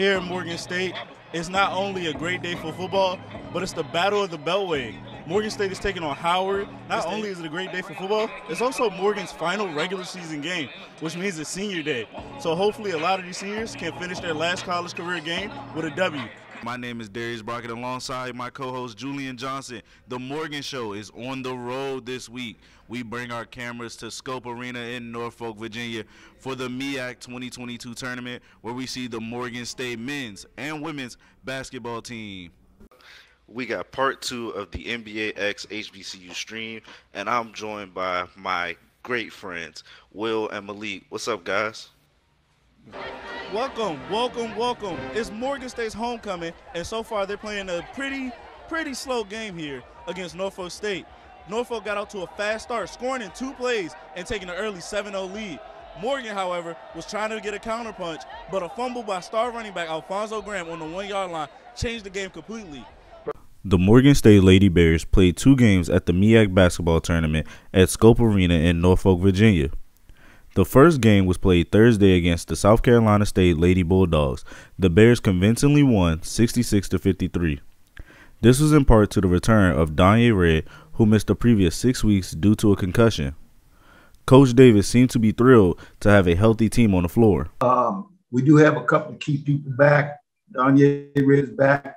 here at Morgan State. It's not only a great day for football, but it's the battle of the Beltway. Morgan State is taking on Howard. Not only is it a great day for football, it's also Morgan's final regular season game, which means it's senior day. So hopefully a lot of these seniors can finish their last college career game with a W. My name is Darius Brockett alongside my co-host Julian Johnson. The Morgan Show is on the road this week. We bring our cameras to Scope Arena in Norfolk, Virginia for the MEAC 2022 tournament where we see the Morgan State men's and women's basketball team. We got part two of the NBA X HBCU stream and I'm joined by my great friends, Will and Malik. What's up, guys? Welcome, welcome, welcome. It's Morgan State's homecoming, and so far they're playing a pretty, pretty slow game here against Norfolk State. Norfolk got out to a fast start, scoring in two plays and taking an early 7-0 lead. Morgan, however, was trying to get a counterpunch, but a fumble by star running back Alfonso Graham on the one-yard line changed the game completely. The Morgan State Lady Bears played two games at the MEAC basketball tournament at Scope Arena in Norfolk, Virginia. The first game was played Thursday against the South Carolina State Lady Bulldogs. The Bears convincingly won 66 to 53. This was in part to the return of Danye Red, who missed the previous six weeks due to a concussion. Coach Davis seemed to be thrilled to have a healthy team on the floor. Um, we do have a couple of key people back. Danye Red is back,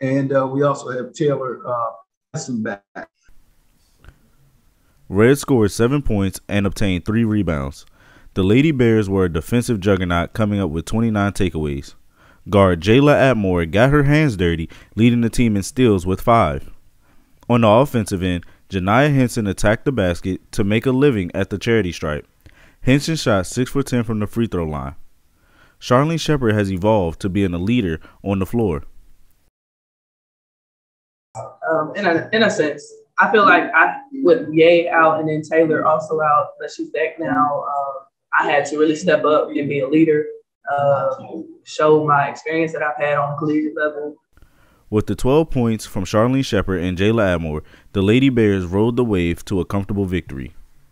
and uh, we also have Taylor uh, back. Red scored seven points and obtained three rebounds. The Lady Bears were a defensive juggernaut coming up with 29 takeaways. Guard Jayla Atmore got her hands dirty, leading the team in steals with five. On the offensive end, Janiah Henson attacked the basket to make a living at the charity stripe. Henson shot 6 for 10 from the free throw line. Charlene Shepard has evolved to being a leader on the floor. Um, in, a, in a sense, I feel like I with Ye out and then Taylor also out, but she's back now. Uh, I had to really step up and be a leader, uh, show my experience that I've had on collegiate level. With the 12 points from Charlene Shepard and Jayla Atmore, the Lady Bears rode the wave to a comfortable victory.